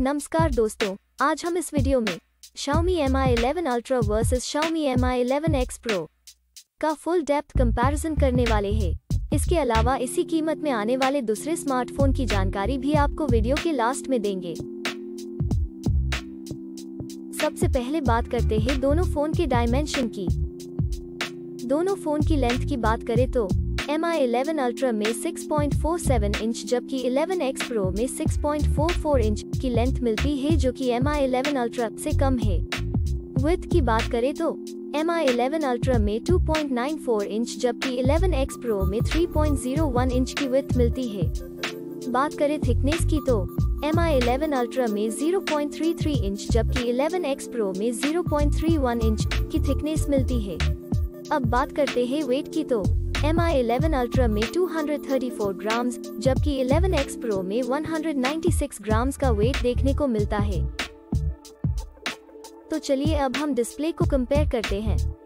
नमस्कार दोस्तों, आज हम इस वीडियो में Xiaomi Mi 11 Ultra versus Xiaomi Mi 11X Pro का फुल डेप्थ कंपैरिजन करने वाले हैं। इसके अलावा इसी कीमत में आने वाले दूसरे स्मार्टफ़ोन की जानकारी भी आपको वीडियो के लास्ट में देंगे। सबसे पहले बात करते हैं दोनों फ़ोन के डायमेंशन की। दोनों फ़ोन की लेंथ की बात करें तो Mi 11 Ultra में 6.47 इंच जबकि 11X Pro में 6.44 इंच की लेंथ मिलती है, जो कि Mi 11 Ultra से कम है। विथ की बात करें तो Mi 11 Ultra में 2.94 इंच जबकि 11X Pro में 3.01 इंच की विथ मिलती है। बात करें थिकनेस की तो Mi 11 Ultra में 0.33 इंच जबकि 11X Pro में 0.31 इंच की थिकनेस मिलती है। अब बात करते हैं वेट की तो Mi 11 Ultra में 234 ग्राम्स जबकि 11X Pro में 196 ग्राम्स का वेट देखने को मिलता है। तो चलिए अब हम डिस्प्ले को कंपेयर करते हैं।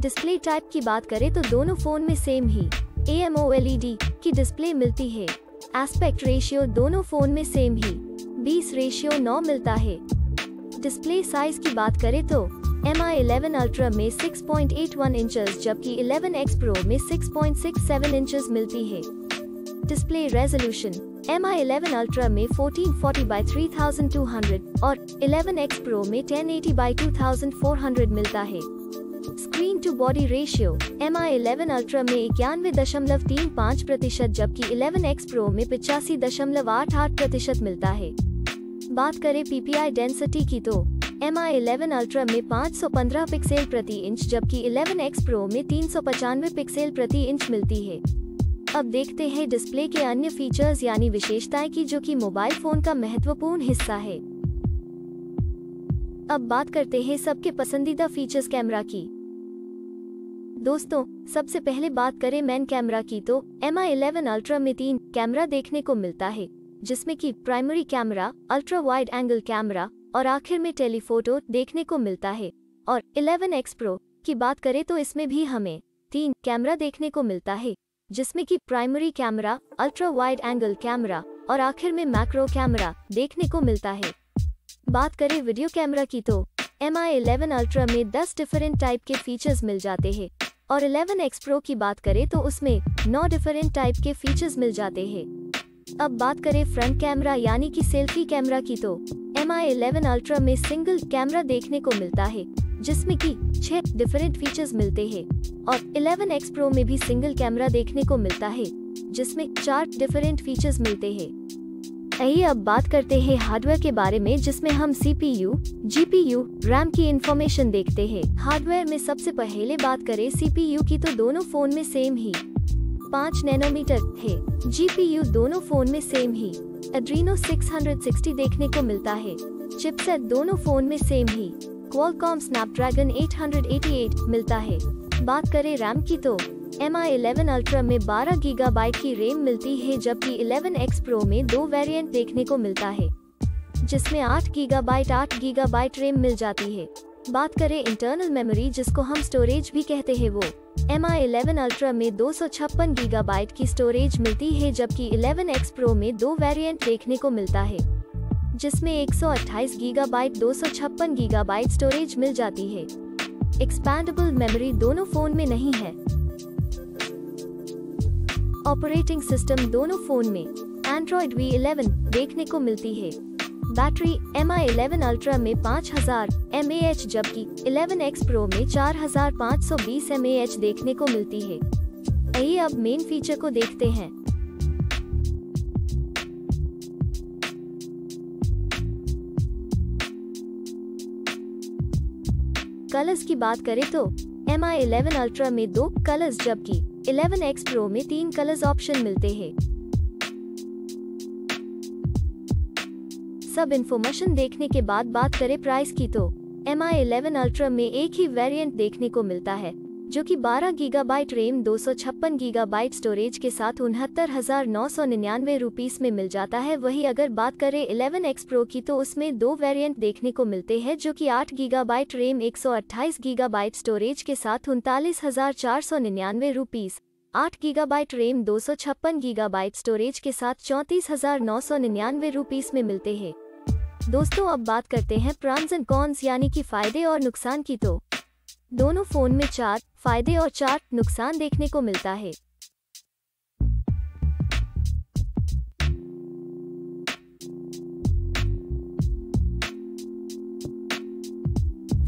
डिस्प्ले टाइप की बात करें तो दोनों फ़ोन में सेम ही। AMOLED की डिस्प्ले मिलती है। एस्पेक्ट रेशियो दोनों फ़ोन में सेम ही। 20 रेशियो 9 मिलता है। डिस्प्ले साइज़ की बात करें तो Mi 11 Ultra में 6.81 इंचेस जबकि 11X Pro में 6.67 इंचेस मिलती है। डिस्प्ले रेजोल्यूशन Mi 11 Ultra में 1440 by 3200 और 11X Pro में 1080 by 2400 मिलता है। Screen to body ratio Mi 11 Ultra में इक्यानवे दशमलव तीन पाँच प्रतिशत जबकि 11X Pro में पिचासी दशमलव आठ आठ प्रतिशत मिलता है। बात करें पीपीआई डेंसिटी की तो Mi 11 Ultra में 515 पिक्सल प्रति इंच, जबकि 11X Pro में तीन पिक्सल प्रति इंच मिलती है। अब देखते हैं डिस्प्ले के अन्य फीचर्स यानी विशेषताएँ की, जो कि मोबाइल फ़ोन का महत्वपूर्ण हिस्सा है। अब बात करते हैं सबके पसंदीदा फीचर्स कैमरा की। दोस्तों, सबसे पहले बात करें मैन कैमरा की तो Mi 11 अल्ट्रा में तीन कैमरा देखने को मिलता है, जिसमें कि primary camera ultra wide angle camera और आखिर में टेलीफोटो देखने को मिलता है। और 11X Pro की बात करें तो इसमें भी हमें तीन कैमरा देखने को मिलता है, जिसमें कि primary camera, ultra wide angle camera और आखिर में मैक्रो कैमरा देखने को मिलता है। बात करें वीडियो कैमरा की तो एम आई इलेवन अल्ट्रा में 10 डिफरेंट टाइप के फीचर्स मिल जाते हैं। और 11X Pro की बात करें तो उसमें 9 डिफरेंट टाइप के फीचर्स मिल जाते हैं। अब बात करें फ्रंट कैमरा यानी कि सेल्फी कैमरा की तो। एम आई इलेवन अल्ट्रा में सिंगल कैमरा देखने को मिलता है जिसमें कि छह डिफरेंट फीचर्स मिलते हैं और 11X Pro में भी सिंगल कैमरा देखने को मिलता है जिसमें चार डिफरेंट फीचर्स मिलते हैं। आइए अब बात करते हैं हार्डवेयर के बारे में जिसमें हम CPU, GPU, रैम की इंफॉर्मेशन देखते हैं। हार्डवेयर में सबसे पहले बात करें CPU की तो दोनों फ़ोन में सेम ही। पाँच नैनोमीटर है जीपीयू दोनों फ़ोन में सेम ही। एड्रीनो 660 देखने को मिलता है। चिपसेट दोनों फ़ोन में सेम ही। क्वालकॉम स्नैपड्रैगन 888 मिलता है। बात करें रैम की तो। एम आई 11 अल्ट्रा में 12 गीगाबाइट की रैम मिलती है, जबकि 11X Pro में दो वेरिएंट देखने को मिलता है। जिसमें 8 गीगाबाइट 8 गीगाबाइट रैम मिल जाती है। बात करें इंटरनल मेमोरी जिसको हम स्टोरेज भी कहते हैं वो। एम आई इलेवन अल्ट्रा में दो गीगाबाइट की स्टोरेज मिलती है, जबकि 11X प्रो में दो वेरिएंट देखने को मिलता है, जिसमें 128 गीगाबाइट दो गीगाबाइट स्टोरेज मिल जाती है। एक्सपैंडेबल मेमोरी दोनों फ़ोन में नहीं है। ऑपरेटिंग सिस्टम दोनों फ़ोन में। एंड्रॉइड V11 देखने को मिलती है। Battery M I eleven ultra में 5000 mAh जबकि 11X Pro में 4520 mAh देखने को मिलती है। आइए अब मेन फीचर को देखते हैं। कलर्स की बात करें तो एम आई इलेवन अल्ट्रा में दो कलर्स जबकि 11X Pro में तीन कलर्स ऑप्शन मिलते हैं। सब इन्फॉर्मेशन देखने के बाद बात करें प्राइस की तो एम आई 11 अल्ट्रा में एक ही वेरिएंट देखने को मिलता है, जो कि 12 गीगाबाइट रैम दो गीगाबाइट स्टोरेज के साथ उनहत्तर हज़ार नौ सौ निन्यानवे रुपीस में मिल जाता है। वही अगर बात करें 11X Pro की तो उसमें दो वेरिएंट देखने को मिलते हैं, जो कि 8 गीगाबाइट रैम 128 गीगाबाइट स्टोरेज के साथ उनतालीस हज़ार चार सौ निन्यानवे रुपीस आठ गीगाबाइट रैम दो सौ छप्पन गीगाबाइट स्टोरेज के साथ चौंतीस हज़ार नौ सौ निन्यानवे रुपीस में मिलते हैं। दोस्तों, अब बात करते हैं प्रॉन्स एंड कॉन्स, यानी कि फ़ायदे और नुकसान की तो। दोनों फ़ोन में चार, फ़ायदे और चार, नुकसान देखने को मिलता है।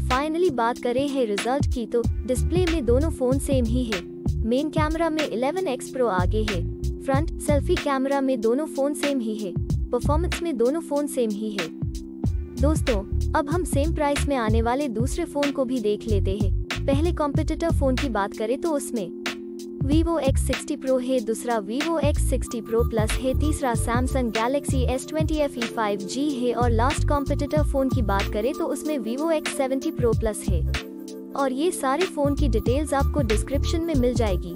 फाइनली बात करें है रिज़ल्ट की तो डिस्प्ले में दोनों फ़ोन सेम ही है। मेन कैमरा में 11x प्रो आगे है। फ्रंट सेल्फी कैमरा में दोनों फ़ोन सेम ही है। परफॉर्मेंस में दोनों फ़ोन सेम ही है। दोस्तों, अब हम सेम प्राइस में आने वाले दूसरे फ़ोन को भी देख लेते हैं। पहले कॉम्पिटिटर फ़ोन की बात करें तो उसमें Vivo X60 Pro है, दूसरा Vivo X60 Pro Plus है, तीसरा Samsung Galaxy S20 FE 5G है और लास्ट कॉम्पिटिटर फ़ोन की बात करें तो उसमें Vivo X70 Pro Plus है। और ये सारे फ़ोन की डिटेल्स आपको डिस्क्रिप्शन में मिल जाएगी।